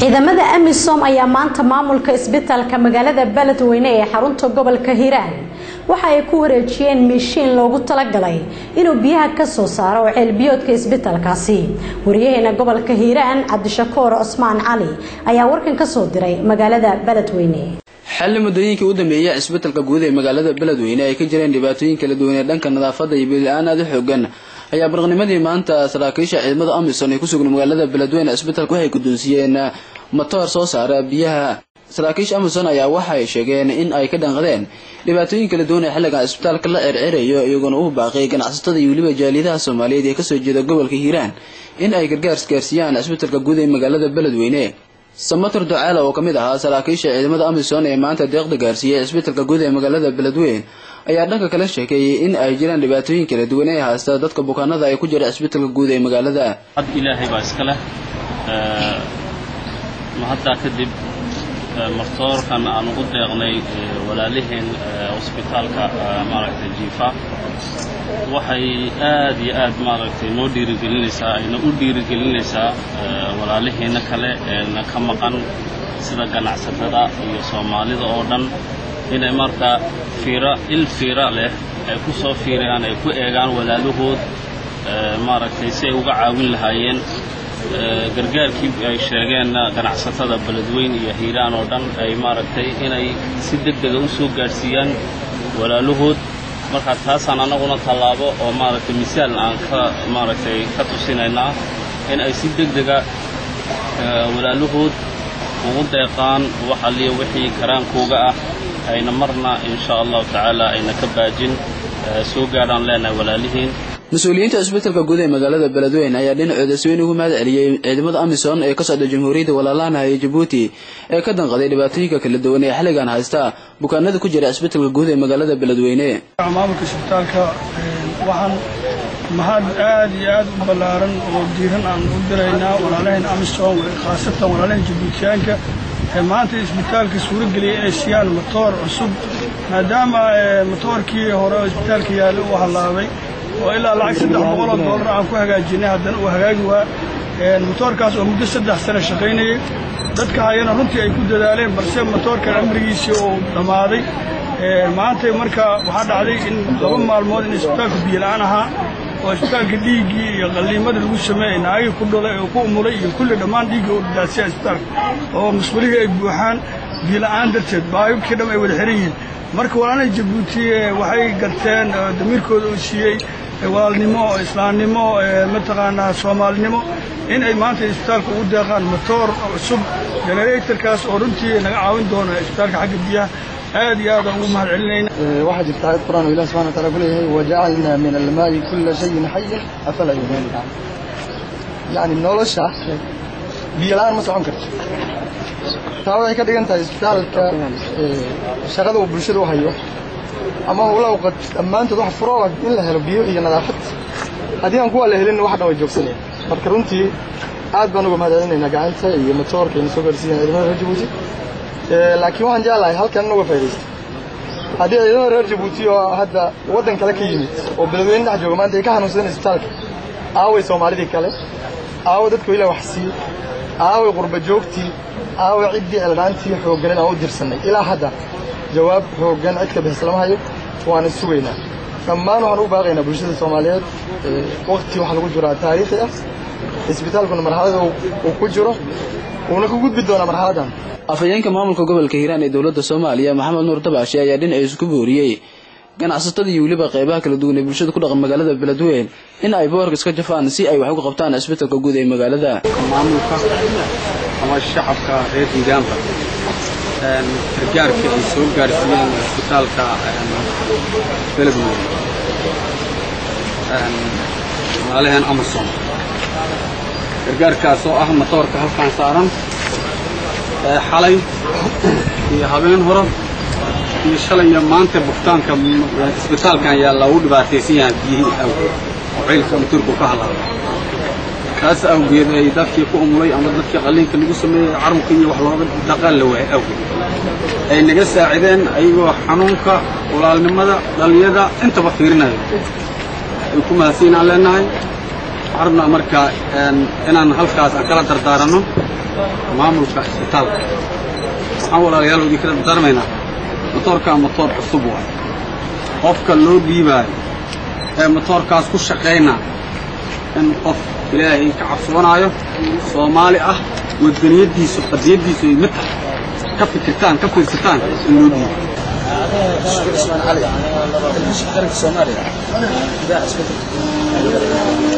ciidamada amisom ayaa maanta maamulka isbitaalka magaalada beledweyne ee xarunta gobolka hiiraan. Waxa ay ku wareejiyeen mishiin loogu talagalay inuu biyaha ka soo saaro oo ceelbiyoodka isbitaalkaasi. Wariyaheena gobolka hiiraan cabdishakuur cusmaan cali ayaa warkan ka soo diray magaalada beledweyne xalli muddooyinkii u dambeeyay cisbitalka guud ee magaalada beledweyne ay ka jireen dhibaatooyin kala duwan ee dhanka nadaafadda iyo biila-aan aada u xoogan ayaa baraqnimadii maanta saraakiisha ciidamada amisom ee ku sugan magaalada beledweyne cisbitalka waxay guddoonsiiyeen matoor soo saara biyaha. Saraakiisha amison ayaa waxa ay sheegeen in ay ka dhanqadeen dhibaatooyin kala duwan ee xilligan isbitaalka la cercerayo iyagoona u baaqay ganacsatada iyo weliba jaaliyadaha soomaaliyeed ee ka soo jeeda gobolka hiiraan in ay gargaars gaarsiiyaan cisbitalka guud ee magaalada beledweyne. Samator ducaala oo ka mid ahaa saraakiisha ciidamada amison ee maanta deeqda gaarsiiyey cisbitalka guud ee magaalada beledweyne ayaa dhanka kale sheekeeyey in ay jiraan dhibaatooyin kala duwan ee haysta dadka bukaanada ay ku jira cisbitalka guud ee magaalada. Had ilaahay baa iska leh mahaddaa kadib martoorkan aan ugu deeqnay walaaliheen cusbitaalka maaragtay jiifa waxay aad iyo aad maaragtay noo dhiirigelinaysaa ayna u dhiirigelinaysaa walaaliheenna kale eena ka maqan sida ganacsatada iyo soomaalida oo dhan inay markaa il fiira leh ay ku soo fiirayaan ay ku eegaan walaalahood maaragtay si ay uga caawin lahaayeen. Gargaarkii ay sheegeenna ganacsatada beledweyn iyo hiiraan oo dhan ay maaragtay inay si deg dega u soo gaadhsiiyaan walaalahood marka taasaan annaguna tallaabo oo maaragtay misaal aan ka maaragtay ka tusinaynaa in ay si deg dega walaalahood ugu deeqaan wax alliya wixii karaankooga ah ayna marna insha allahu tacaala ayna ka baajin soo gaadhaan leenahay walaalihiin. Mas'uuliyiinta cisbitalka guud ee magaalada beledweyne ayaa dhinacooda si weyn ugu mahad celiyey ciidamada amison ee ka socda jamhuuriyadda walaalaanaha ee jabuuti ee ka danqaday dhibaatooyinka kala duwan ee xilligan haysta. Bukaanada ku jira cisbitalka guud ee magaalada beledweyne. Maamulka isbitaalka waxaan mahad aad iyo aad u ballaaran oo diiran aan u diraynaa walaalaheen amison khaasatan walaalaheen jabuutiyaanka maanta isbitaalka suurageliyay inay siiyaan matoor cusub maadaama matoorkii hore oo isbitaalka yaalla uu hallaabay oo ilaa lacag saddex boqol oo dollar aan ku hagaajinay haddana uu hagaagi waa motoorkaas oo muddo saddex sano shaqaynayay. Dadka hayana runtii ay ku dadaaleen balse motoorkan amrigiisii uu dhammaaday. Maanta marka waxaa dhacday in laba maalmood in isbitaalku biyo-la'aan ahaa oo isbitaalka dhiiggii iyo qalliimada lagu sameeyey naagii ku dhalay oo ku umulay iyo kulli dhammaan dhiiggii u daadsiya isbitaalka oo musqulihii ay buuxaan biyo-la'aan darteed baayubkii dham ay wada xiran yihiin. Marka walaalahii jabuuti waxay garteen damiirkooda uu siiyey walaalnimo islaamnimo mataqaanaa soomaalinimo in ay maanta isbitaalka ugu deeqaan motoor cusub generatorkaas oo runtii naga caawin doona isbitaalka xagga biyaha aad iyo aadaan ugu mahad waxaa jirta aayad quraan oo ilahi subxana wataala ku leeyahay wajacalnaa min almaa'i kulla shayin xayin afalaa yu'minuun yacni nolosha biyo la'aan ma socon karto taa ka dhigan tahay isbitaalka shaqada uu bulshada u ama howlaha u dhammaantood waxa furooba in la helo biyo iyo nadaafad haddii aan kuwa la helin wax dhan way joogsanaya marka runtii aad baan uga mahad gacanta iyo matoorka ayna soo gaarsiiyeen ciidamada reer jabuuti laakiin waxaan jeclahay halkan in uga faaidaysto haddii ciidamada reer jabuuti oo hadda waddan kale ka yimid oo beledweyne dhex jooga maanta ay ka xanuunsadeen isbitaalka. Aaway soomaalidii kale aawo dadku ilah wax siiyey aaway qurba joogtii aaway ciddii eldhaantii xoogganen aan u dirsannay ilaa hadda jawaab xooggan cid ka bixis lama hayo waana sugaynaa dhammaan waxaan u baaqaynaa bulshada soomaaliyeed wakti waxaa lagu jiraa taariikhi ah isbitaalkuna marxalada uu ku jiro uuna ku gudbi doonaa marxaladdan afhayeenka maamulka gobolka hiiraan ee dowladda soomaaliya maxamed nuur dabaashi ayaa dhinaciisu ku booriyey ganacsatada iyo weliba qaybaha kala duwan ee bulshada ku dhaqan magaalada beledweyne in ay boorka iska jafaan si ay wax uga qabtaan isbitalka guud ee magaalada. Maamulka ama shacabka reer hiiraanba gargaarka ay soo gaarsiiyeen isbitaalka beledweyne. Walaalaheen amasom gargaarkaas oo ah matoorka halkaan saaran xalay iyo habeen hore iyo shalay iyo maanta buktaanka isbitaalkan yaalla uu dhibaataysan yahay biyihii awgeed. Oo ciilka matoorku ka hadlaya taas awgeed ay dadkii ku umulay ama dadkii qalliinka lagu sameeyey carruurka iyo wax looga dhaqaan la waayay awgeed. Ay naga saacideen ayagoo xanuunka walaalnimada dhaliyada intaba fiirinayo. Ay ku mahadsiinaan leenahay أرنا مركا إن أنا هالكاس أكلا تردارنو. مامل كاسيتال أول ريال يكره دارمينا مطور كام مطور الصبوع أوف كلو بيبا إيه مطور كاس كوش شقينا. إن أوف لا هيك عصوان عيو صومالي أه والدنيا دي سو قد يدي سو يمتع كف كتان كف كتان اللو بيبا شكرا سمان علي أنا أشكرك صومالي أنا أشكرك صومالي